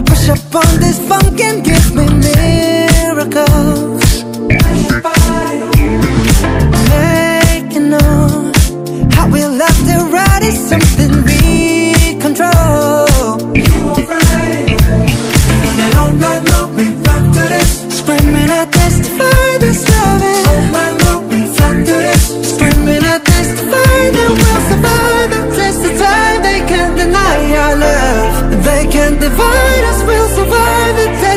I push up on this funk and give me miracles. Taking on how we love to ride is something. divide us will survive the day